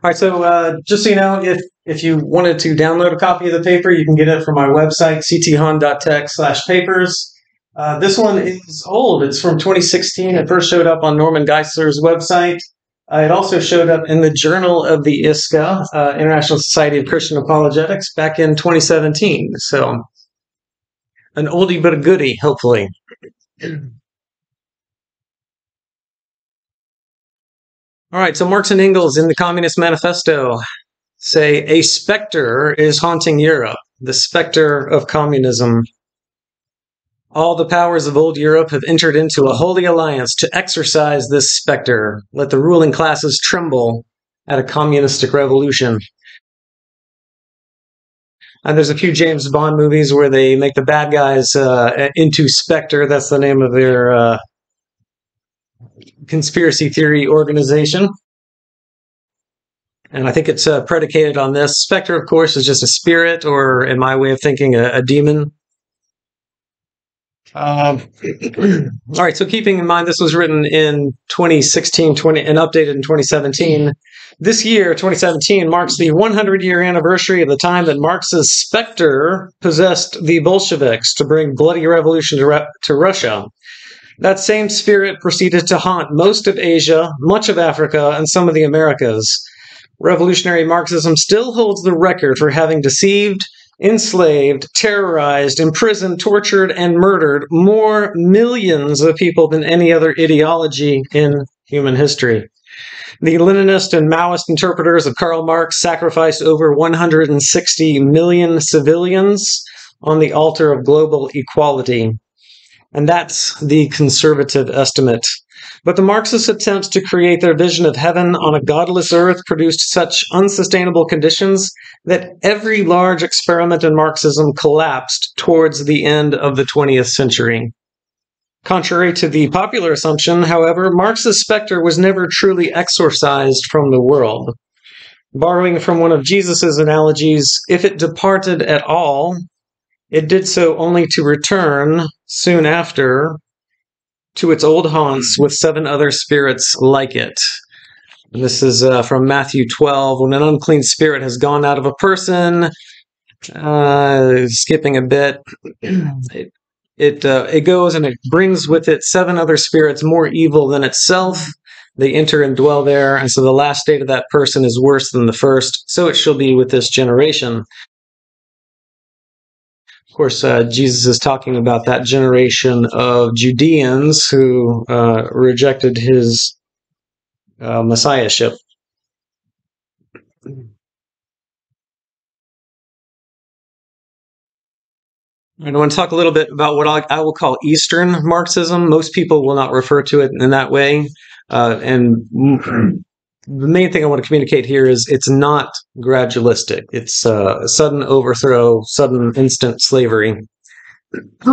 All right, so uh, just so you know, if if you wanted to download a copy of the paper, you can get it from my website, cthon.tech slash papers. Uh, this one is old. It's from 2016. It first showed up on Norman Geisler's website. Uh, it also showed up in the Journal of the ISCA, uh, International Society of Christian Apologetics, back in 2017. So, an oldie but a goodie, hopefully. All right, so Marx and Engels in the Communist Manifesto say a specter is haunting Europe, the specter of communism. All the powers of old Europe have entered into a holy alliance to exorcise this specter. Let the ruling classes tremble at a communistic revolution. And there's a few James Bond movies where they make the bad guys uh, into Spectre. That's the name of their uh, conspiracy theory organization. And I think it's uh, predicated on this. Spectre, of course, is just a spirit, or in my way of thinking, a, a demon. Um, all right, so keeping in mind this was written in 2016 20, and updated in 2017. This year, 2017, marks the 100 year anniversary of the time that Marx's Spectre possessed the Bolsheviks to bring bloody revolution to, to Russia. That same spirit proceeded to haunt most of Asia, much of Africa, and some of the Americas. Revolutionary Marxism still holds the record for having deceived, enslaved, terrorized, imprisoned, tortured, and murdered more millions of people than any other ideology in human history. The Leninist and Maoist interpreters of Karl Marx sacrificed over 160 million civilians on the altar of global equality. And that's the conservative estimate. But the Marxist attempts to create their vision of heaven on a godless earth produced such unsustainable conditions that every large experiment in Marxism collapsed towards the end of the 20th century. Contrary to the popular assumption, however, Marx's specter was never truly exorcised from the world. Borrowing from one of Jesus' analogies, if it departed at all, it did so only to return soon after to its old haunts with seven other spirits like it. And this is uh, from Matthew 12. When an unclean spirit has gone out of a person, uh, skipping a bit, it it, uh, it goes and it brings with it seven other spirits more evil than itself. They enter and dwell there, and so the last state of that person is worse than the first. So it shall be with this generation course, uh, Jesus is talking about that generation of Judeans who uh, rejected his uh, messiahship. I want to talk a little bit about what I will call Eastern Marxism. Most people will not refer to it in that way. Uh, and the main thing I want to communicate here is it's not gradualistic. It's uh, sudden overthrow, sudden instant slavery.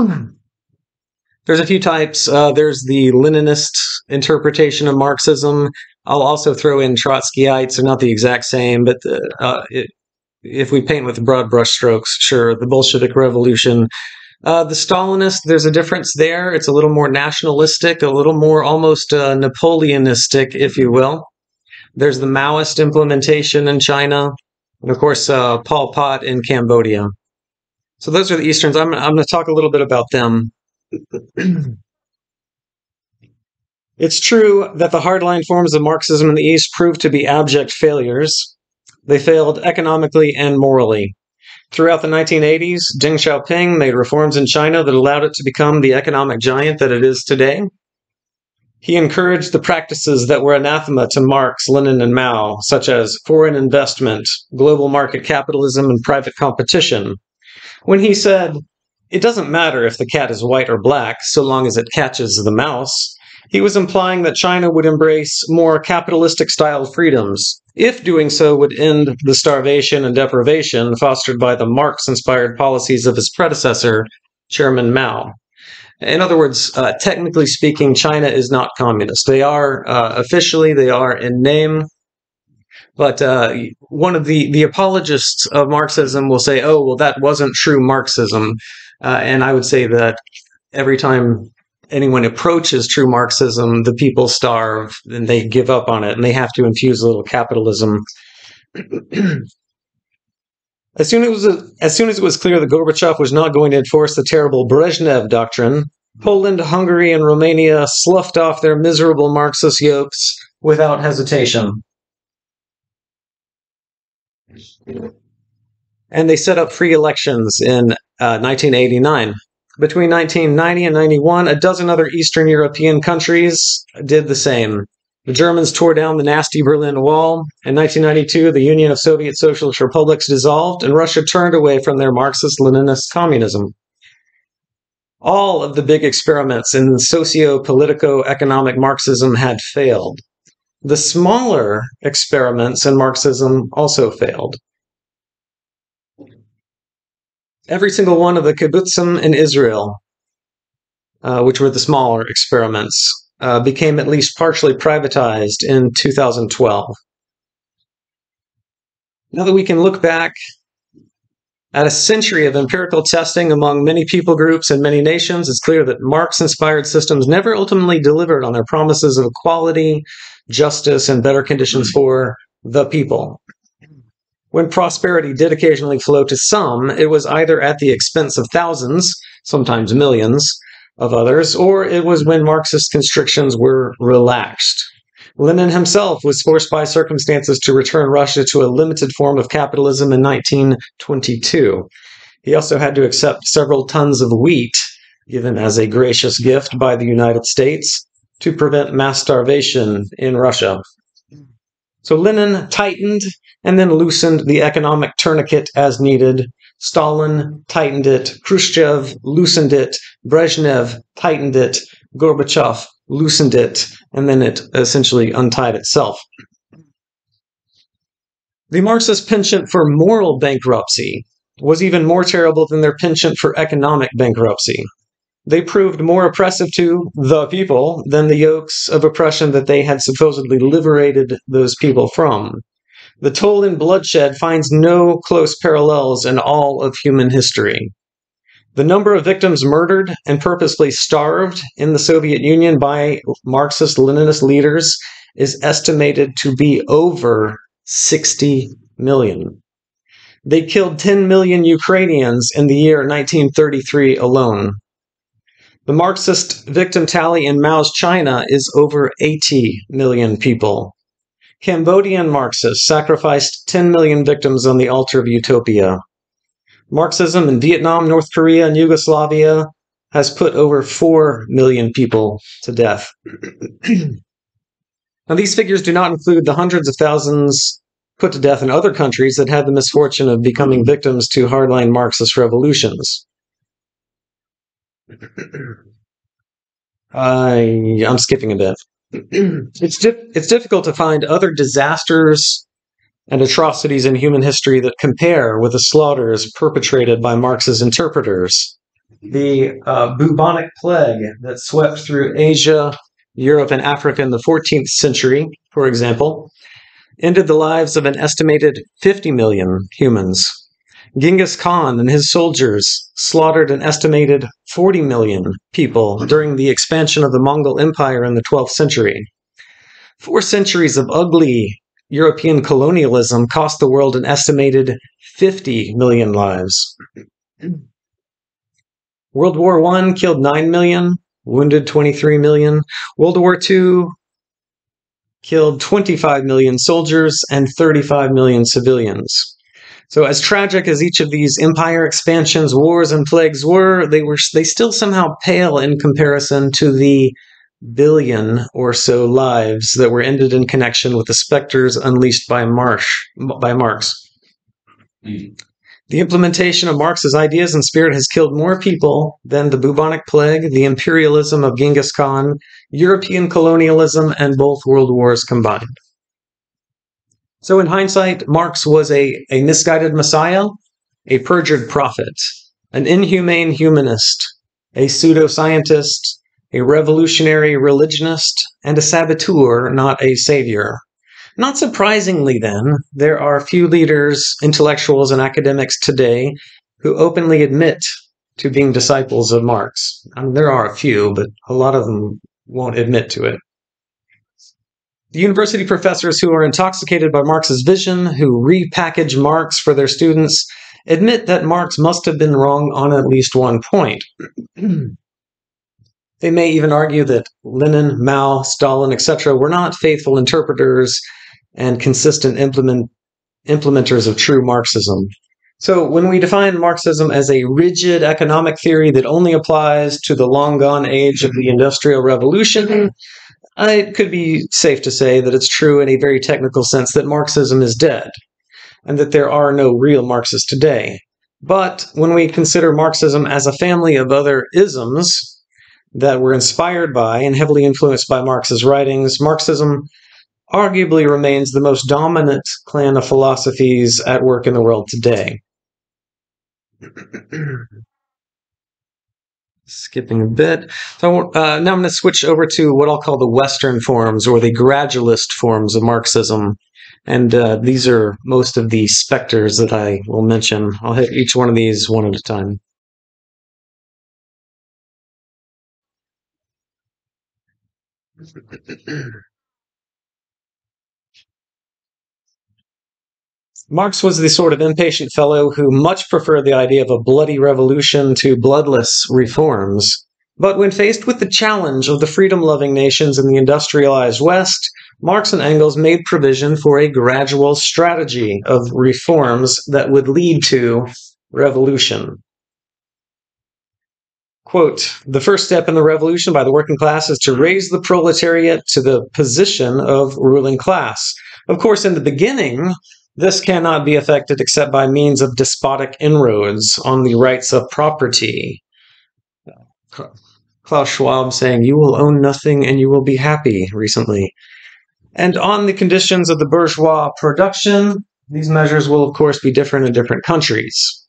There's a few types. Uh, there's the Leninist interpretation of Marxism. I'll also throw in Trotskyites. They're not the exact same, but the, uh, it, if we paint with broad brushstrokes, sure, the Bolshevik Revolution. Uh, the Stalinist, there's a difference there. It's a little more nationalistic, a little more almost uh, Napoleonistic, if you will. There's the Maoist implementation in China, and of course, uh, Pol Pot in Cambodia. So those are the Easterns. I'm, I'm going to talk a little bit about them. it's true that the hardline forms of Marxism in the East proved to be abject failures. They failed economically and morally. Throughout the 1980s, Deng Xiaoping made reforms in China that allowed it to become the economic giant that it is today. He encouraged the practices that were anathema to Marx, Lenin, and Mao, such as foreign investment, global market capitalism, and private competition. When he said, It doesn't matter if the cat is white or black, so long as it catches the mouse, he was implying that China would embrace more capitalistic style freedoms, if doing so would end the starvation and deprivation fostered by the Marx inspired policies of his predecessor, Chairman Mao. In other words, uh, technically speaking, China is not communist. They are uh, officially, they are in name. But uh, one of the, the apologists of Marxism will say, oh, well, that wasn't true Marxism. Uh, and I would say that every time anyone approaches true Marxism, the people starve and they give up on it and they have to infuse a little capitalism as soon as, it was, as soon as it was clear that Gorbachev was not going to enforce the terrible Brezhnev doctrine, Poland, Hungary, and Romania sloughed off their miserable Marxist yokes without hesitation. And they set up free elections in uh, 1989. Between 1990 and 91, a dozen other Eastern European countries did the same. The Germans tore down the nasty Berlin Wall. In 1992, the Union of Soviet Socialist Republics dissolved, and Russia turned away from their Marxist Leninist communism. All of the big experiments in socio politico economic Marxism had failed. The smaller experiments in Marxism also failed. Every single one of the kibbutzim in Israel, uh, which were the smaller experiments, uh, became at least partially privatized in 2012. Now that we can look back at a century of empirical testing among many people groups and many nations, it's clear that Marx inspired systems never ultimately delivered on their promises of equality, justice, and better conditions for the people. When prosperity did occasionally flow to some, it was either at the expense of thousands, sometimes millions, of others, or it was when Marxist constrictions were relaxed. Lenin himself was forced by circumstances to return Russia to a limited form of capitalism in 1922. He also had to accept several tons of wheat given as a gracious gift by the United States to prevent mass starvation in Russia. So Lenin tightened and then loosened the economic tourniquet as needed Stalin tightened it, Khrushchev loosened it, Brezhnev tightened it, Gorbachev loosened it, and then it essentially untied itself. The Marxist penchant for moral bankruptcy was even more terrible than their penchant for economic bankruptcy. They proved more oppressive to the people than the yokes of oppression that they had supposedly liberated those people from. The toll in bloodshed finds no close parallels in all of human history. The number of victims murdered and purposely starved in the Soviet Union by Marxist Leninist leaders is estimated to be over 60 million. They killed 10 million Ukrainians in the year 1933 alone. The Marxist victim tally in Mao's China is over 80 million people. Cambodian Marxists sacrificed 10 million victims on the altar of utopia. Marxism in Vietnam, North Korea, and Yugoslavia has put over 4 million people to death. now, these figures do not include the hundreds of thousands put to death in other countries that had the misfortune of becoming victims to hardline Marxist revolutions. I, I'm skipping a bit. it's di- it's difficult to find other disasters and atrocities in human history that compare with the slaughters perpetrated by Marx's interpreters. The uh, bubonic plague that swept through Asia, Europe, and Africa in the 14th century, for example, ended the lives of an estimated 50 million humans. Genghis Khan and his soldiers slaughtered an estimated 40 million people during the expansion of the Mongol Empire in the 12th century. Four centuries of ugly European colonialism cost the world an estimated 50 million lives. World War I killed 9 million, wounded 23 million. World War II killed 25 million soldiers and 35 million civilians. So, as tragic as each of these empire expansions, wars, and plagues were, they were they still somehow pale in comparison to the billion or so lives that were ended in connection with the specters unleashed by Marsh by Marx. The implementation of Marx's ideas and spirit has killed more people than the bubonic plague, the imperialism of Genghis Khan, European colonialism, and both world wars combined. So, in hindsight, Marx was a, a misguided messiah, a perjured prophet, an inhumane humanist, a pseudoscientist, a revolutionary religionist, and a saboteur, not a savior. Not surprisingly, then, there are few leaders, intellectuals, and academics today who openly admit to being disciples of Marx. I mean, there are a few, but a lot of them won't admit to it. The university professors who are intoxicated by Marx's vision, who repackage Marx for their students, admit that Marx must have been wrong on at least one point. they may even argue that Lenin, Mao, Stalin, etc., were not faithful interpreters and consistent implement, implementers of true Marxism. So, when we define Marxism as a rigid economic theory that only applies to the long gone age of the Industrial Revolution, it could be safe to say that it's true in a very technical sense that Marxism is dead and that there are no real Marxists today. But when we consider Marxism as a family of other isms that were inspired by and heavily influenced by Marx's writings, Marxism arguably remains the most dominant clan of philosophies at work in the world today. Skipping a bit. So uh, now I'm going to switch over to what I'll call the Western forms or the gradualist forms of Marxism. And uh, these are most of the specters that I will mention. I'll hit each one of these one at a time. Marx was the sort of impatient fellow who much preferred the idea of a bloody revolution to bloodless reforms. But when faced with the challenge of the freedom loving nations in the industrialized West, Marx and Engels made provision for a gradual strategy of reforms that would lead to revolution. Quote, the first step in the revolution by the working class is to raise the proletariat to the position of ruling class. Of course, in the beginning, this cannot be effected except by means of despotic inroads on the rights of property. Klaus Schwab saying, You will own nothing and you will be happy recently. And on the conditions of the bourgeois production, these measures will, of course, be different in different countries.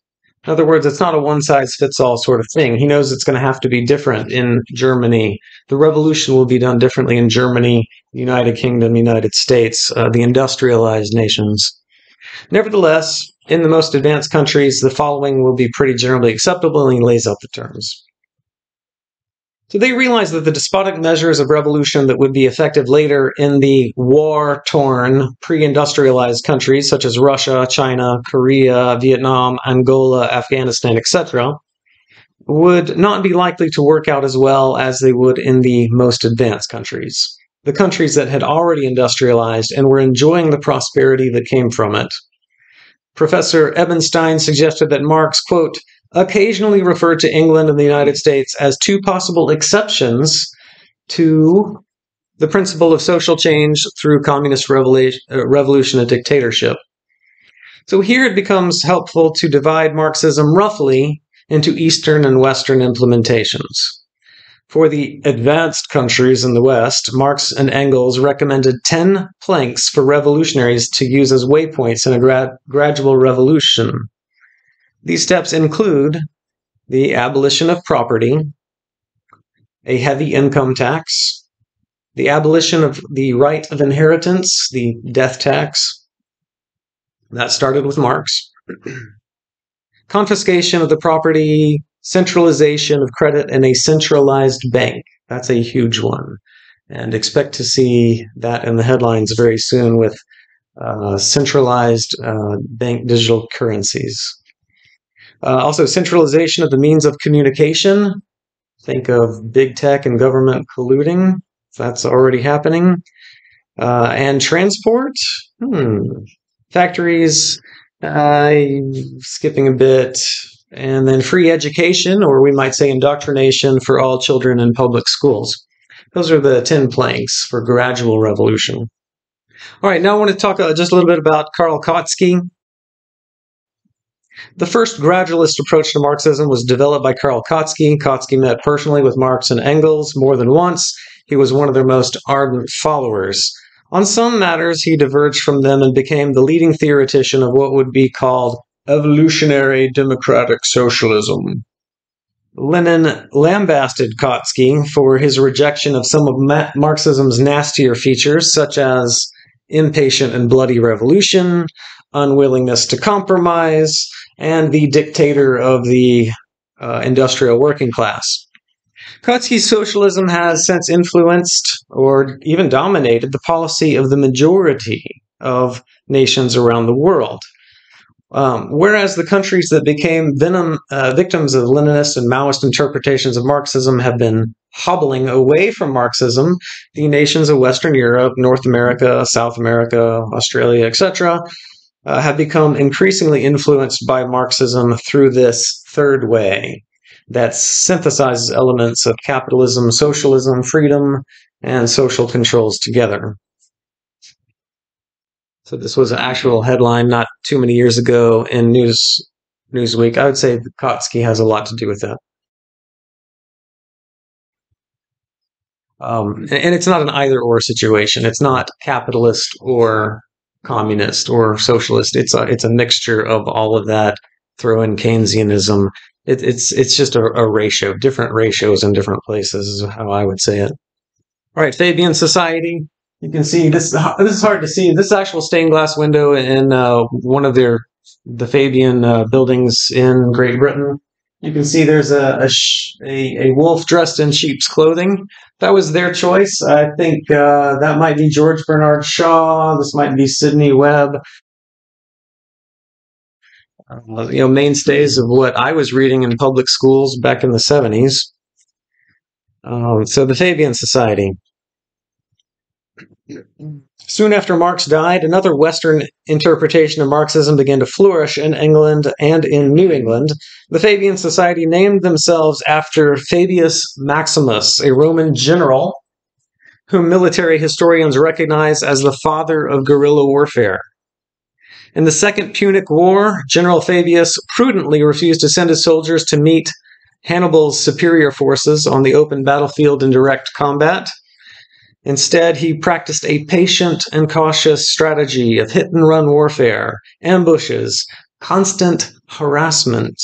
In other words, it's not a one size fits all sort of thing. He knows it's going to have to be different in Germany. The revolution will be done differently in Germany, the United Kingdom, United States, uh, the industrialized nations. Nevertheless, in the most advanced countries, the following will be pretty generally acceptable, and he lays out the terms. So they realized that the despotic measures of revolution that would be effective later in the war torn, pre industrialized countries such as Russia, China, Korea, Vietnam, Angola, Afghanistan, etc., would not be likely to work out as well as they would in the most advanced countries the countries that had already industrialized and were enjoying the prosperity that came from it. Professor Ebenstein suggested that Marx, quote, occasionally referred to England and the United States as two possible exceptions to the principle of social change through communist uh, revolution and dictatorship. So here it becomes helpful to divide Marxism roughly into Eastern and Western implementations. For the advanced countries in the West, Marx and Engels recommended 10 planks for revolutionaries to use as waypoints in a grad- gradual revolution. These steps include the abolition of property, a heavy income tax, the abolition of the right of inheritance, the death tax. That started with Marx. Confiscation of the property centralization of credit in a centralized bank. That's a huge one. And expect to see that in the headlines very soon with uh, centralized uh, bank digital currencies. Uh, also, centralization of the means of communication. Think of big tech and government colluding. That's already happening. Uh, and transport. Hmm. Factories. Skipping a bit and then free education, or we might say indoctrination for all children in public schools. Those are the 10 planks for gradual revolution. All right, now I want to talk uh, just a little bit about Karl Kautsky. The first gradualist approach to Marxism was developed by Karl Kautsky. Kautsky met personally with Marx and Engels more than once. He was one of their most ardent followers. On some matters, he diverged from them and became the leading theoretician of what would be called evolutionary democratic socialism. Lenin lambasted Kautsky for his rejection of some of Marxism's nastier features, such as impatient and bloody revolution, unwillingness to compromise, and the dictator of the uh, industrial working class. Kautsky's socialism has since influenced or even dominated the policy of the majority of nations around the world. Um, whereas the countries that became venom, uh, victims of Leninist and Maoist interpretations of Marxism have been hobbling away from Marxism, the nations of Western Europe, North America, South America, Australia, etc., uh, have become increasingly influenced by Marxism through this third way that synthesizes elements of capitalism, socialism, freedom, and social controls together. So this was an actual headline not too many years ago in News Newsweek. I would say Kautsky has a lot to do with that. Um, and it's not an either or situation. It's not capitalist or communist or socialist. It's a it's a mixture of all of that. Throw in Keynesianism. It, it's it's just a, a ratio, different ratios in different places is how I would say it. All right, Fabian Society. You can see this. This is hard to see. This actual stained glass window in uh, one of their the Fabian uh, buildings in Great Britain. You can see there's a a, a, a, wolf dressed in sheep's clothing. That was their choice. I think uh, that might be George Bernard Shaw. This might be Sidney Webb. Uh, you know, mainstays of what I was reading in public schools back in the 70s. Um, so the Fabian Society. Soon after Marx died, another Western interpretation of Marxism began to flourish in England and in New England. The Fabian Society named themselves after Fabius Maximus, a Roman general whom military historians recognize as the father of guerrilla warfare. In the Second Punic War, General Fabius prudently refused to send his soldiers to meet Hannibal's superior forces on the open battlefield in direct combat. Instead, he practiced a patient and cautious strategy of hit and run warfare, ambushes, constant harassment,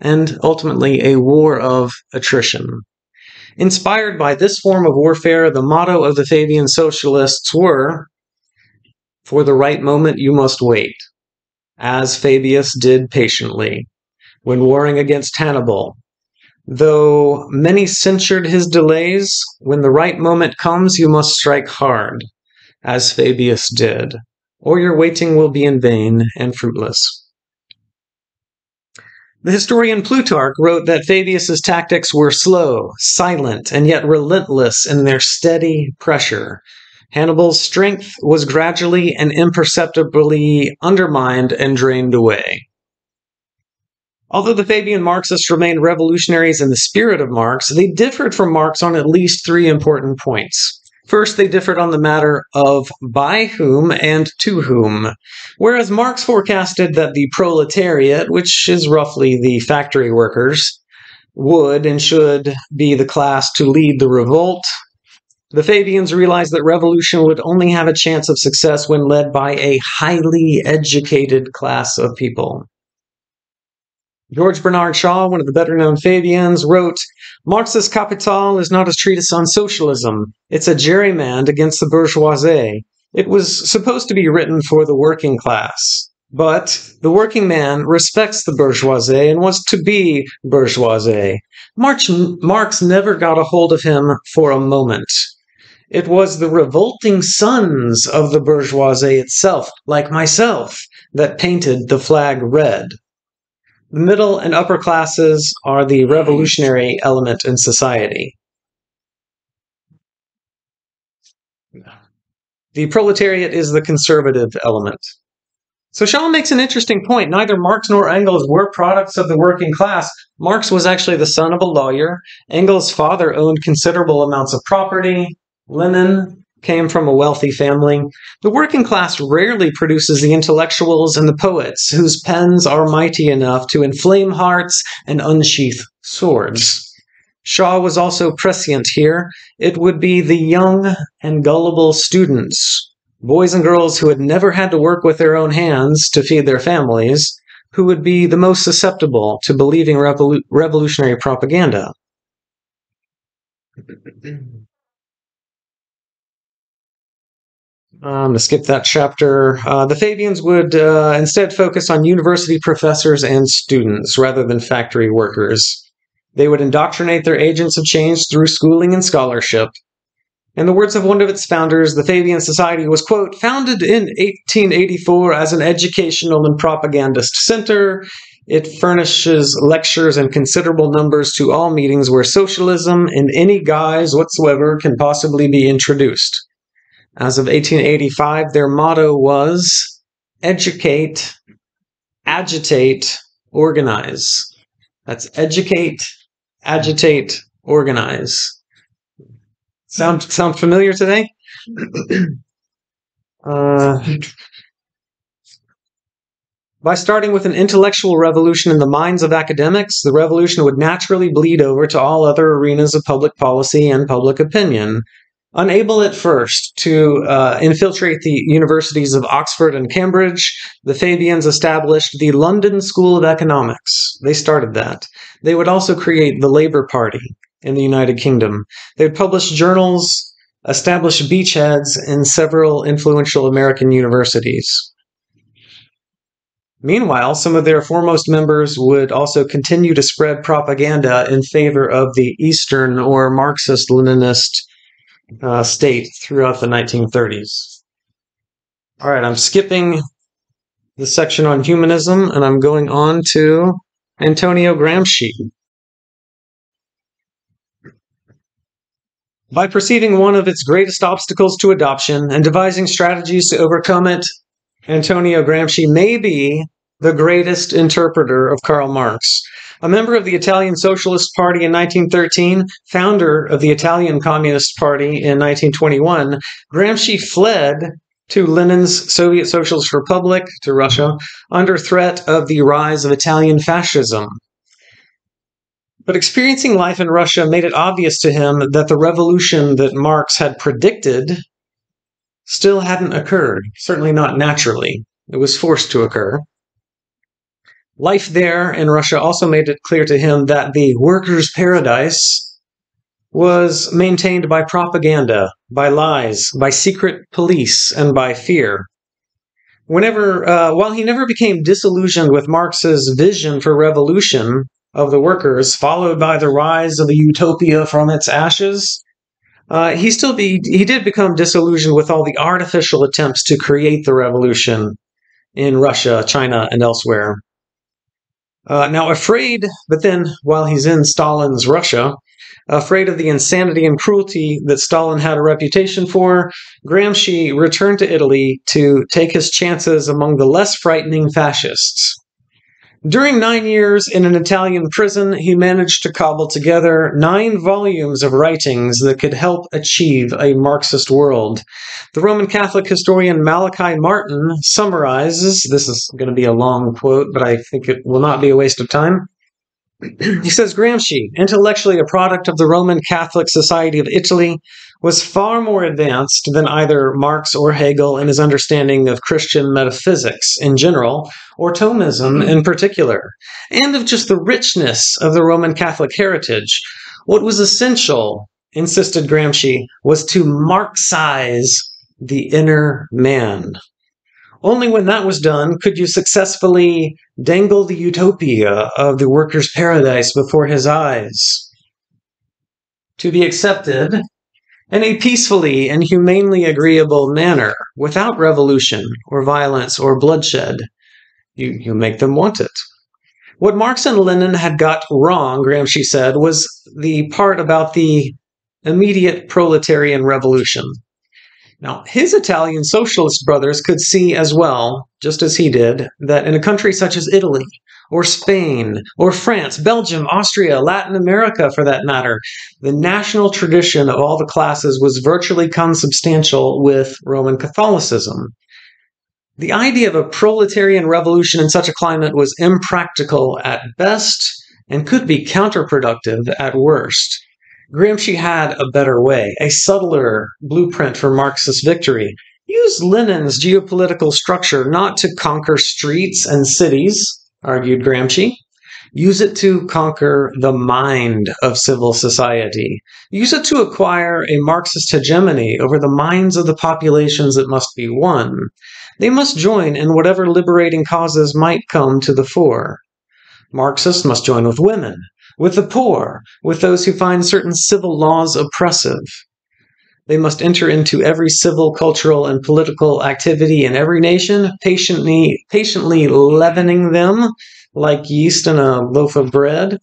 and ultimately a war of attrition. Inspired by this form of warfare, the motto of the Fabian socialists were For the right moment you must wait, as Fabius did patiently when warring against Hannibal, Though many censured his delays, when the right moment comes, you must strike hard, as Fabius did, or your waiting will be in vain and fruitless. The historian Plutarch wrote that Fabius's tactics were slow, silent, and yet relentless in their steady pressure. Hannibal's strength was gradually and imperceptibly undermined and drained away. Although the Fabian Marxists remained revolutionaries in the spirit of Marx, they differed from Marx on at least three important points. First, they differed on the matter of by whom and to whom. Whereas Marx forecasted that the proletariat, which is roughly the factory workers, would and should be the class to lead the revolt, the Fabians realized that revolution would only have a chance of success when led by a highly educated class of people. George Bernard Shaw, one of the better known Fabians, wrote Marx's Capital is not a treatise on socialism. It's a jeremiad against the bourgeoisie. It was supposed to be written for the working class. But the working man respects the bourgeoisie and wants to be bourgeoisie. Marx, Marx never got a hold of him for a moment. It was the revolting sons of the bourgeoisie itself, like myself, that painted the flag red. The middle and upper classes are the mm-hmm. revolutionary element in society. The proletariat is the conservative element. So Shaw makes an interesting point. Neither Marx nor Engels were products of the working class. Marx was actually the son of a lawyer. Engels' father owned considerable amounts of property. Lenin came from a wealthy family. The working class rarely produces the intellectuals and the poets whose pens are mighty enough to inflame hearts and unsheath swords. Shaw was also prescient here. It would be the young and gullible students, boys and girls who had never had to work with their own hands to feed their families, who would be the most susceptible to believing revolu- revolutionary propaganda. I'm going to skip that chapter. Uh, the Fabians would uh, instead focus on university professors and students rather than factory workers. They would indoctrinate their agents of change through schooling and scholarship. In the words of one of its founders, the Fabian Society was, quote, founded in 1884 as an educational and propagandist center. It furnishes lectures in considerable numbers to all meetings where socialism, in any guise whatsoever, can possibly be introduced. As of 1885, their motto was educate, agitate, organize. That's educate, agitate, organize. Sound sound familiar today? uh, by starting with an intellectual revolution in the minds of academics, the revolution would naturally bleed over to all other arenas of public policy and public opinion. Unable at first to uh, infiltrate the universities of Oxford and Cambridge, the Fabians established the London School of Economics. They started that. They would also create the Labour Party, in the United Kingdom. They would publish journals, establish beachheads in several influential American universities. Meanwhile, some of their foremost members would also continue to spread propaganda in favor of the Eastern or Marxist Leninist uh, state throughout the 1930s. All right, I'm skipping the section on humanism and I'm going on to Antonio Gramsci. By perceiving one of its greatest obstacles to adoption and devising strategies to overcome it, Antonio Gramsci may be the greatest interpreter of Karl Marx. A member of the Italian Socialist Party in 1913, founder of the Italian Communist Party in 1921, Gramsci fled to Lenin's Soviet Socialist Republic, to Russia, under threat of the rise of Italian fascism. But experiencing life in Russia made it obvious to him that the revolution that Marx had predicted still hadn't occurred, certainly not naturally. It was forced to occur. Life there in Russia also made it clear to him that the workers' paradise was maintained by propaganda, by lies, by secret police, and by fear. Whenever, uh, while he never became disillusioned with Marx's vision for revolution, of the workers, followed by the rise of a utopia from its ashes, uh, he still be he did become disillusioned with all the artificial attempts to create the revolution in Russia, China, and elsewhere. Uh, now, afraid, but then while he's in Stalin's Russia, afraid of the insanity and cruelty that Stalin had a reputation for, Gramsci returned to Italy to take his chances among the less frightening fascists. During nine years in an Italian prison, he managed to cobble together nine volumes of writings that could help achieve a Marxist world. The Roman Catholic historian Malachi Martin summarizes this is going to be a long quote, but I think it will not be a waste of time. he says Gramsci, intellectually a product of the Roman Catholic Society of Italy, was far more advanced than either Marx or Hegel in his understanding of Christian metaphysics in general, or Thomism in particular, and of just the richness of the Roman Catholic heritage. What was essential, insisted Gramsci, was to Marxize the inner man. Only when that was done could you successfully dangle the utopia of the worker's paradise before his eyes. To be accepted, in a peacefully and humanely agreeable manner, without revolution or violence or bloodshed. You, you make them want it. What Marx and Lenin had got wrong, Gramsci said, was the part about the immediate proletarian revolution. Now, his Italian socialist brothers could see as well, just as he did, that in a country such as Italy, or Spain, or France, Belgium, Austria, Latin America for that matter. The national tradition of all the classes was virtually consubstantial with Roman Catholicism. The idea of a proletarian revolution in such a climate was impractical at best and could be counterproductive at worst. Gramsci had a better way, a subtler blueprint for Marxist victory. Use Lenin's geopolitical structure not to conquer streets and cities, argued Gramsci. Use it to conquer the mind of civil society. Use it to acquire a Marxist hegemony over the minds of the populations that must be won. They must join in whatever liberating causes might come to the fore. Marxists must join with women. with the poor, with those who find certain civil laws oppressive. They must enter into every civil, cultural, and political activity in every nation, patiently, patiently leavening them like yeast in a loaf of bread.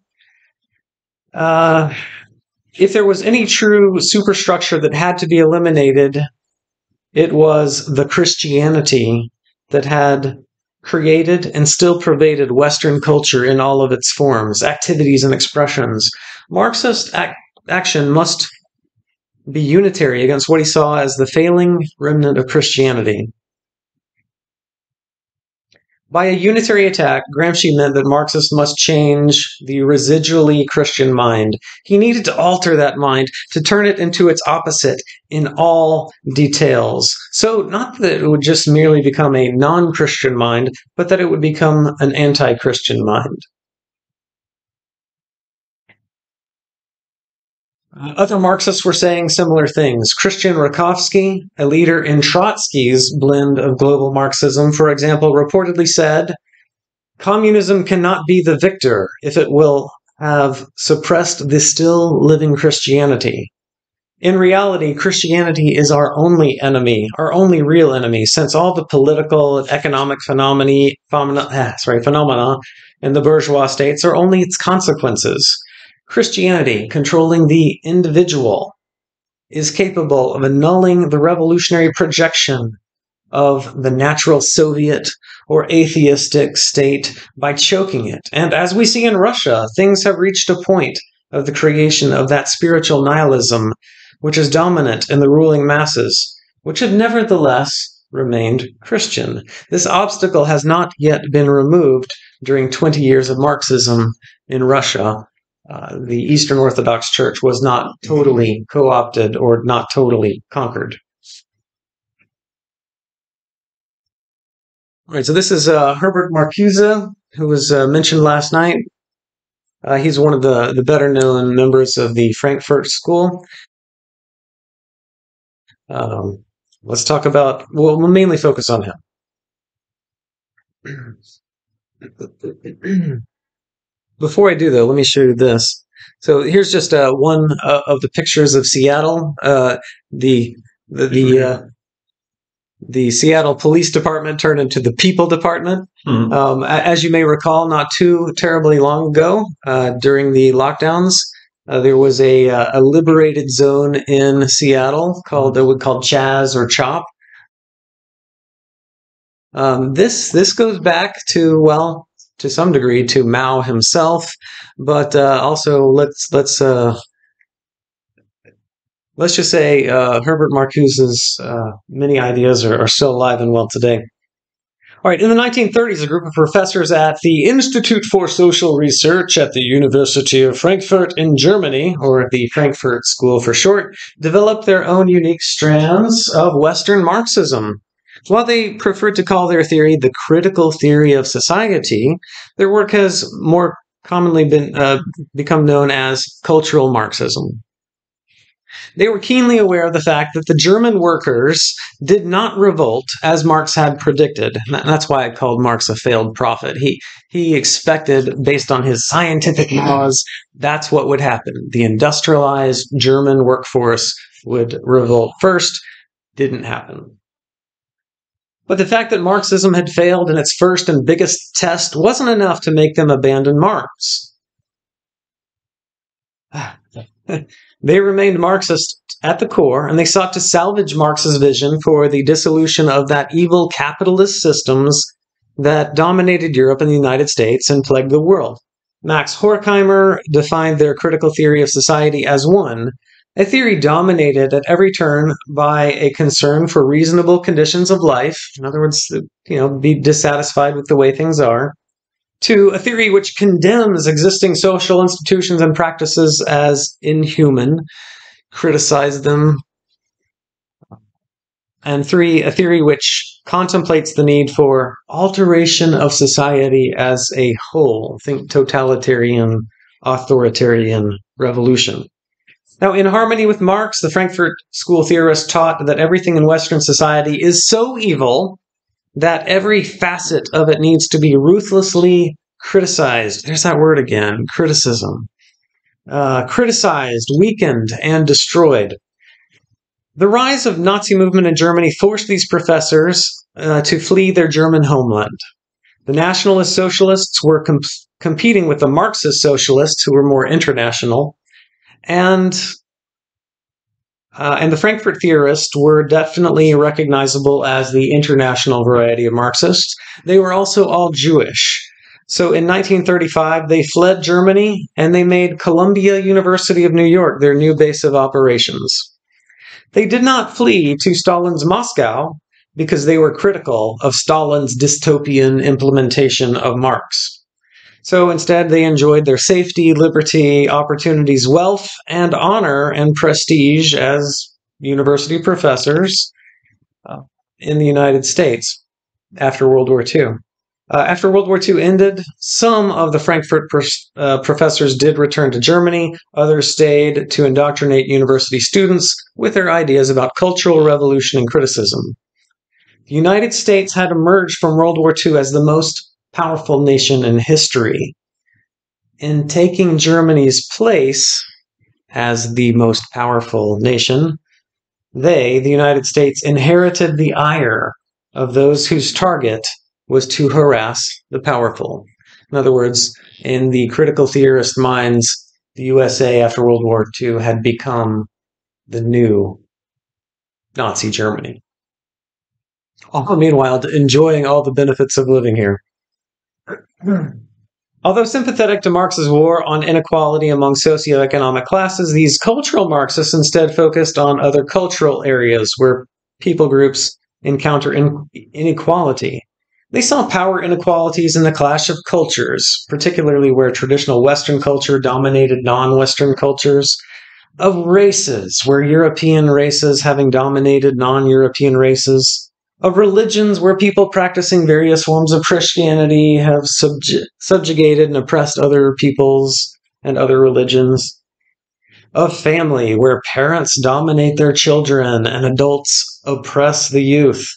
Uh, if there was any true superstructure that had to be eliminated, it was the Christianity that had created and still pervaded Western culture in all of its forms, activities, and expressions. Marxist ac- action must be unitary against what he saw as the failing remnant of Christianity. By a unitary attack, Gramsci meant that Marxists must change the residually Christian mind. He needed to alter that mind to turn it into its opposite in all details. So, not that it would just merely become a non Christian mind, but that it would become an anti Christian mind. Uh, other Marxists were saying similar things. Christian Rakovsky, a leader in Trotsky's blend of global Marxism, for example, reportedly said, Communism cannot be the victor if it will have suppressed the still living Christianity. In reality, Christianity is our only enemy, our only real enemy, since all the political and economic phenomena, phenomena, ah, sorry, phenomena in the bourgeois states are only its consequences. Christianity, controlling the individual, is capable of annulling the revolutionary projection of the natural Soviet or atheistic state by choking it. And as we see in Russia, things have reached a point of the creation of that spiritual nihilism which is dominant in the ruling masses, which have nevertheless remained Christian. This obstacle has not yet been removed during 20 years of Marxism in Russia uh, the Eastern Orthodox Church was not totally co opted or not totally conquered. All right, so this is uh, Herbert Marcuse, who was uh, mentioned last night. Uh, he's one of the, the better known members of the Frankfurt School. Um, let's talk about, well, we'll mainly focus on him. Before I do, though, let me show you this. So here's just uh, one uh, of the pictures of Seattle. Uh, the the the, uh, the, Seattle Police Department turned into the People Department. Mm-hmm. Um, as you may recall, not too terribly long ago, uh, during the lockdowns, uh, there was a, a liberated zone in Seattle called that we called Chaz or Chop. Um, this this goes back to well to some degree to Mao himself, but uh, also let's let's uh, let's just say uh, Herbert Marcuse's uh, many ideas are, are, still alive and well today. All right, in the 1930s, a group of professors at the Institute for Social Research at the University of Frankfurt in Germany, or the Frankfurt School for short, developed their own unique strands of Western Marxism. While they preferred to call their theory the critical theory of society, their work has more commonly been uh, become known as cultural Marxism. They were keenly aware of the fact that the German workers did not revolt as Marx had predicted. That's why I called Marx a failed prophet. He he expected, based on his scientific laws, that's what would happen. The industrialized German workforce would revolt first. Didn't happen. But the fact that Marxism had failed in its first and biggest test wasn't enough to make them abandon Marx. they remained Marxist at the core, and they sought to salvage Marx's vision for the dissolution of that evil capitalist systems that dominated Europe and the United States and plagued the world. Max Horkheimer defined their critical theory of society as one a theory dominated at every turn by a concern for reasonable conditions of life, in other words, you know, be dissatisfied with the way things are, to a theory which condemns existing social institutions and practices as inhuman, criticize them, and three, a theory which contemplates the need for alteration of society as a whole. Think totalitarian, authoritarian revolution. Now, in harmony with Marx, the Frankfurt School theorist taught that everything in Western society is so evil that every facet of it needs to be ruthlessly criticized. There's that word again criticism. uh, criticized, weakened, and destroyed. The rise of Nazi movement in Germany forced these professors uh, to flee their German homeland. The Nationalist Socialists were com- competing with the Marxist Socialists, who were more international, and uh, and the Frankfurt theorists were definitely recognizable as the international variety of Marxists. They were also all Jewish. So in 1935, they fled Germany and they made Columbia University of New York their new base of operations. They did not flee to Stalin's Moscow because they were critical of Stalin's dystopian implementation of Marx. So instead, they enjoyed their safety, liberty, opportunities, wealth, and honor and prestige as university professors uh, in the United States after World War II. Uh, after World War II ended, some of the Frankfurt uh, professors did return to Germany. Others stayed to indoctrinate university students with their ideas about cultural revolution and criticism. The United States had emerged from World War II as the most powerful nation in history. In taking Germany's place as the most powerful nation, they, the United States, inherited the ire of those whose target was to harass the powerful. In other words, in the critical theorist minds, the USA after World War II had become the new Nazi Germany. All meanwhile, enjoying all the benefits of living here. Although sympathetic to Marx's war on inequality among socioeconomic classes, these cultural Marxists instead focused on other cultural areas where people groups encounter inequality. They saw power inequalities in the clash of cultures, particularly where traditional Western culture dominated non Western cultures, of races, where European races having dominated non European races, of religions, where people practicing various forms of Christianity have subju- subjugated and oppressed other peoples and other religions, of family, where parents dominate their children and adults oppress the youth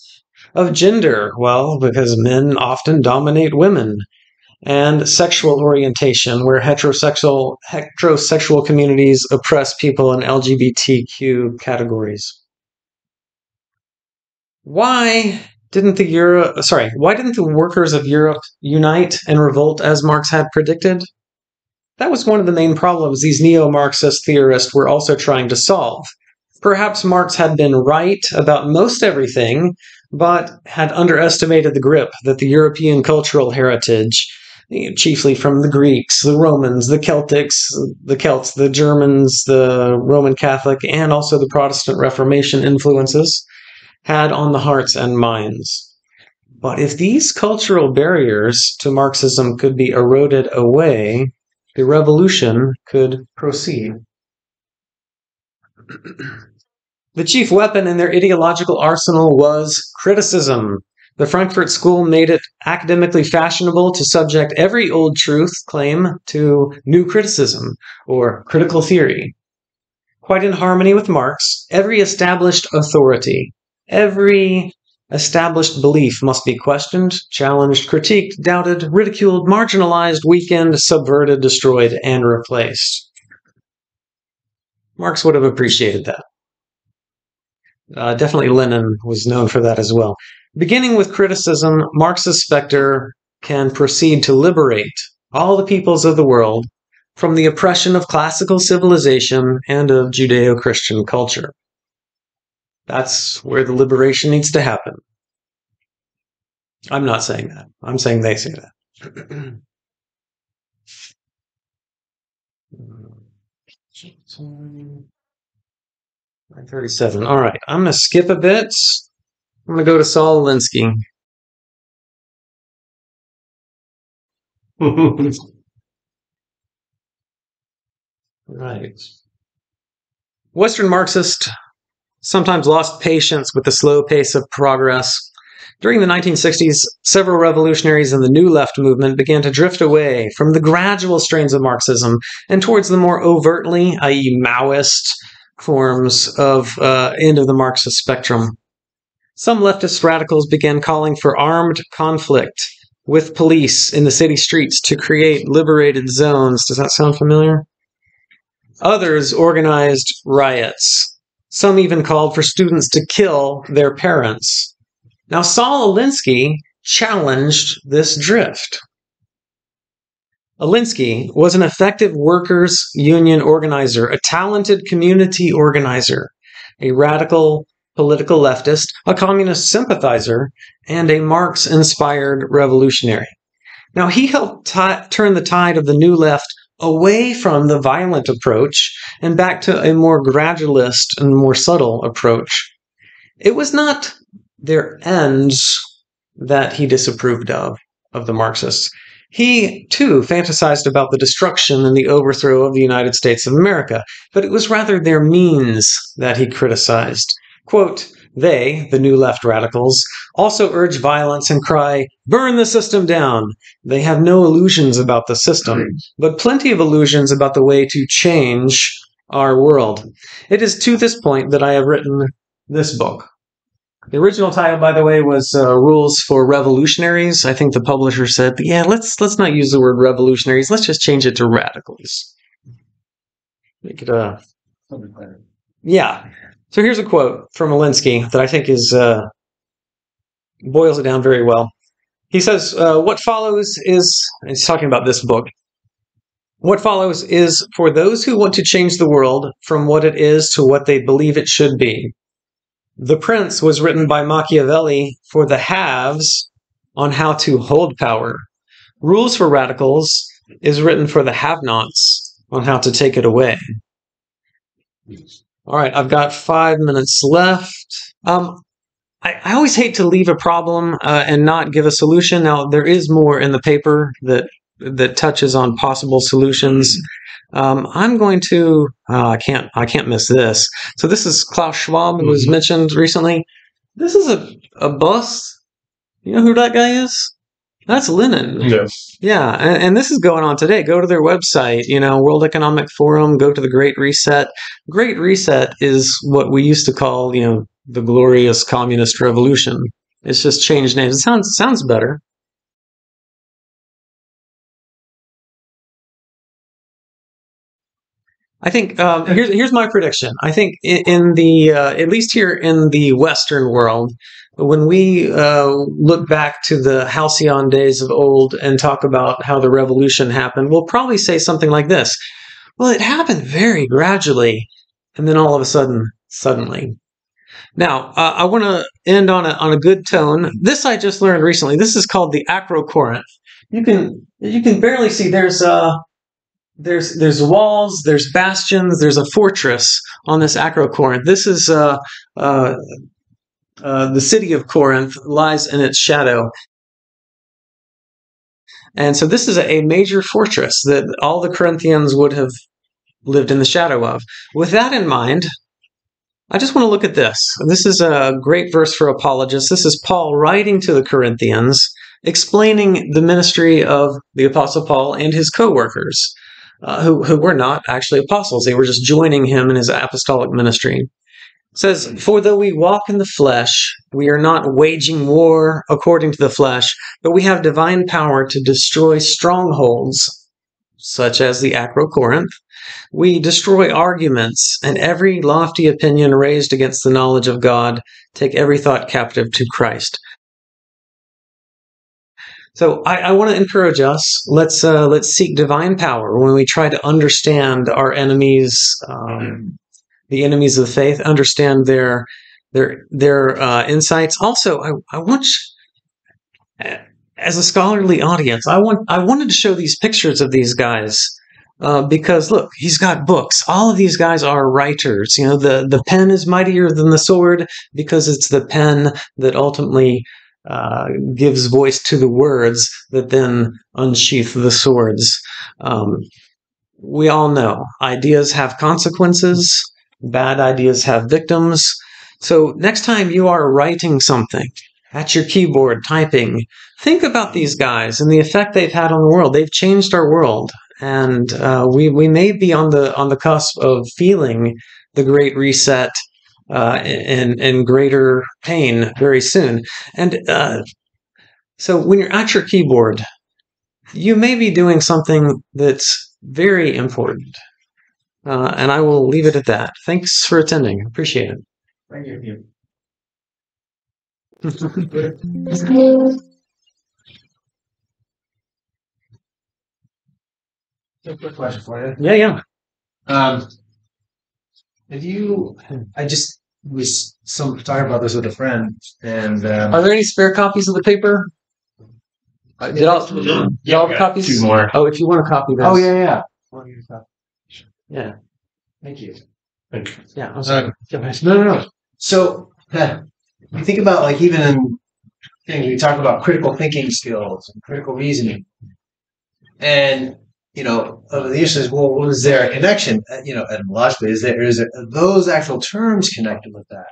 of gender? Well, because men often dominate women. And sexual orientation, where heterosexual heterosexual communities oppress people in LGBTQ categories. Why didn't the Euro sorry, why didn't the workers of Europe unite and revolt as Marx had predicted? That was one of the main problems these neo-Marxist theorists were also trying to solve. Perhaps Marx had been right about most everything, but had underestimated the grip that the European cultural heritage, chiefly from the Greeks, the Romans, the Celtics, the Celts, the Germans, the Roman Catholic, and also the Protestant Reformation influences, had on the hearts and minds. But if these cultural barriers to Marxism could be eroded away, the revolution could proceed. The chief weapon in their ideological arsenal was criticism. The Frankfurt School made it academically fashionable to subject every old truth claim to new criticism or critical theory. Quite in harmony with Marx, every established authority, every established belief must be questioned, challenged, critiqued, doubted, ridiculed, marginalized, weakened, subverted, destroyed, and replaced. Marx would have appreciated that. Uh, definitely Lenin was known for that as well. Beginning with criticism, Marx's specter can proceed to liberate all the peoples of the world from the oppression of classical civilization and of Judeo Christian culture. That's where the liberation needs to happen. I'm not saying that. I'm saying they say that. 937. All right. I'm going to skip a bit. I'm going to go to Saul Alinsky. right. Western Marxists sometimes lost patience with the slow pace of progress. During the 1960s, several revolutionaries in the New Left movement began to drift away from the gradual strains of Marxism and towards the more overtly, i.e., Maoist, forms of uh, end of the Marxist spectrum. Some leftist radicals began calling for armed conflict with police in the city streets to create liberated zones. Does that sound familiar? Others organized riots. Some even called for students to kill their parents. Now, Saul Alinsky challenged this drift. Alinsky was an effective workers' union organizer, a talented community organizer, a radical political leftist, a communist sympathizer, and a Marx inspired revolutionary. Now, he helped t- turn the tide of the new left away from the violent approach and back to a more gradualist and more subtle approach. It was not their ends that he disapproved of, of the Marxists. He, too, fantasized about the destruction and the overthrow of the United States of America, but it was rather their means that he criticized. Quote, they, the new left radicals, also urge violence and cry, burn the system down. They have no illusions about the system, but plenty of illusions about the way to change our world. It is to this point that I have written this book. The original title, by the way, was uh, "Rules for Revolutionaries." I think the publisher said, "Yeah, let's let's not use the word revolutionaries. Let's just change it to radicals." Make it a yeah. So here's a quote from Alinsky that I think is uh, boils it down very well. He says, uh, "What follows is he's talking about this book. What follows is for those who want to change the world from what it is to what they believe it should be." The Prince was written by Machiavelli for the haves on how to hold power. Rules for Radicals is written for the have nots on how to take it away. All right, I've got five minutes left. Um, I, I, always hate to leave a problem uh, and not give a solution. Now, there is more in the paper that that touches on possible solutions. Um, I'm going to. Uh, I can't. I can't miss this. So this is Klaus Schwab, who was mm-hmm. mentioned recently. This is a a bust. You know who that guy is? That's Lenin. Yeah. Yeah, and, and, this is going on today. Go to their website, you know, World Economic Forum, go to the Great Reset. Great Reset is what we used to call, you know, the glorious communist revolution. It's just changed names. It sounds sounds better. I think um, here's here's my prediction. I think in, in the uh, at least here in the Western world, when we uh, look back to the halcyon days of old and talk about how the revolution happened, we'll probably say something like this: "Well, it happened very gradually, and then all of a sudden, suddenly." Now, uh, I want to end on a on a good tone. This I just learned recently. This is called the Acrocorinth. You can you can barely see. There's uh there's there's walls, there's bastions, there's a fortress on this Acrocorinth. This is uh, uh, uh, the city of Corinth lies in its shadow. And so this is a major fortress that all the Corinthians would have lived in the shadow of. With that in mind, I just want to look at this. This is a great verse for apologists. This is Paul writing to the Corinthians, explaining the ministry of the Apostle Paul and his co workers uh, who, who were not actually apostles. They were just joining him in his apostolic ministry. Says, For though we walk in the flesh, we are not waging war according to the flesh, but we have divine power to destroy strongholds, such as the Acrocorinth. We destroy arguments and every lofty opinion raised against the knowledge of God, take every thought captive to Christ. So I, I want to encourage us. Let's uh, let's seek divine power when we try to understand our enemies, um, the enemies of the faith. Understand their their their uh, insights. Also, I, I want as a scholarly audience, I want I wanted to show these pictures of these guys. Uh, because look, he's got books. All of these guys are writers. You know, the, the pen is mightier than the sword because it's the pen that ultimately uh, gives voice to the words that then unsheath the swords. Um, we all know ideas have consequences, bad ideas have victims. So, next time you are writing something at your keyboard, typing, think about these guys and the effect they've had on the world. They've changed our world. And uh, we, we may be on the on the cusp of feeling the great reset uh, and and greater pain very soon. And uh, so when you're at your keyboard, you may be doing something that's very important. Uh, and I will leave it at that. Thanks for attending. Appreciate it. Thank you. A quick question for you. yeah, yeah. Um, have you? I just was some talking about this with a friend, and um, Are there any spare copies of the paper? Uh, did all, did all got copies? two more. Oh, if you want a copy, oh yeah, yeah. Yeah, Thank you. Thank you. yeah. I'm sorry. Uh, No, no, no. So uh, you think about like even in things we talk about critical thinking skills and critical reasoning, and you know, uh, the issue is, well, was there a connection? Uh, you know, etymologically, is there is there, are those actual terms connected with that?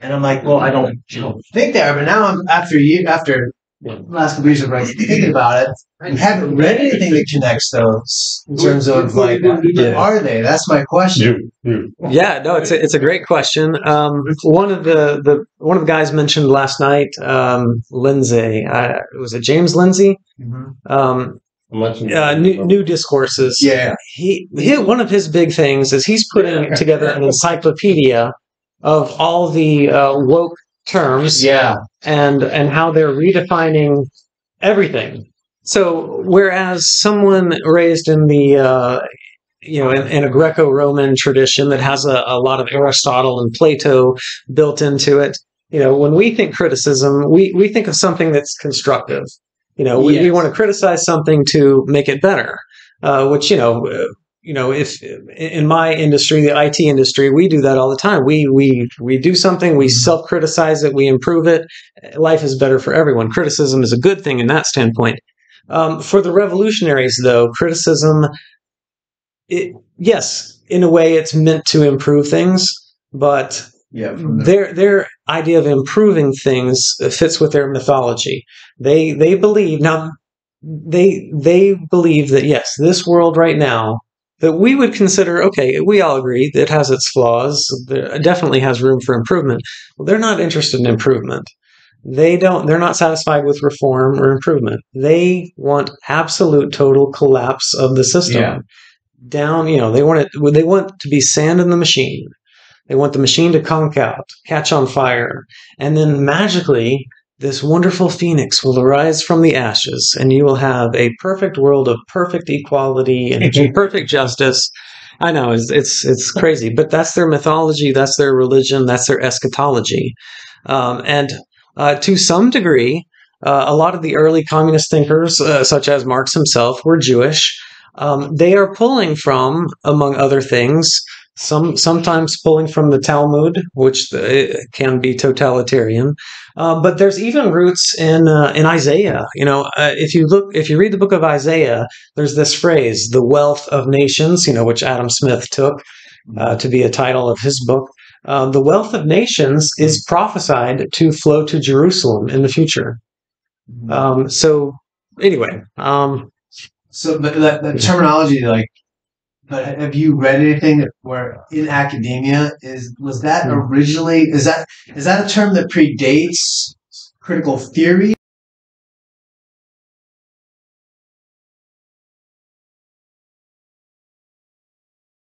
And I'm like, well, I don't, I don't think they are. But now I'm after you after last couple years of like thinking about it, I haven't read anything that connects those in terms of like, Yeah. are they? That's my question. Yeah, no, it's a, it's a great question. Um, one of the, the one of the guys mentioned last night, um, Lindsay. Uh, was it James Lindsay? Um, uh, new, new discourses. Yeah. he, he one of his big things is he's putting together an encyclopedia of all the uh, woke terms Yeah. and and how they're redefining everything. So whereas someone raised in the uh, you know in, in a Greco-Roman tradition that has a, a lot of Aristotle and Plato built into it, you know, when we think criticism, we we think of something that's constructive. You know, we, we want to criticize something to make it better, uh, which you know. You know, if in my industry, the IT industry, we do that all the time. We we we do something, we self criticize it, we improve it. Life is better for everyone. Criticism is a good thing in that standpoint. Um, for the revolutionaries, though, criticism, it yes, in a way, it's meant to improve things, but Yeah. Their their idea of improving things fits with their mythology. They they believe now they they believe that yes, this world right now that we would consider okay, we all agree it has its flaws, there definitely has room for improvement. Well, they're not interested in improvement. They don't they're not satisfied with reform or improvement. They want absolute total collapse of the system. Yeah. Down, you know, they want it they want to be sand in the machine. They want the machine to conk out, catch on fire, and then magically this wonderful phoenix will arise from the ashes, and you will have a perfect world of perfect equality and perfect justice. I know it's, it's it's crazy, but that's their mythology, that's their religion, that's their eschatology, um, and uh, to some degree, uh, a lot of the early communist thinkers, uh, such as Marx himself, were Jewish. Um, they are pulling from, among other things, some sometimes pulling from the Talmud, which uh, can be totalitarian. Uh, but there's even roots in uh, in Isaiah. You know, uh, if you look, if you read the book of Isaiah, there's this phrase, "the wealth of nations," you know, which Adam Smith took uh, to be a title of his book. Uh, the wealth of nations is prophesied to flow to Jerusalem in the future. Um, so, anyway, um, so, but that, that terminology, like, but have you read anything where in academia is was that Hmm. originally is that is that a term that predates critical theory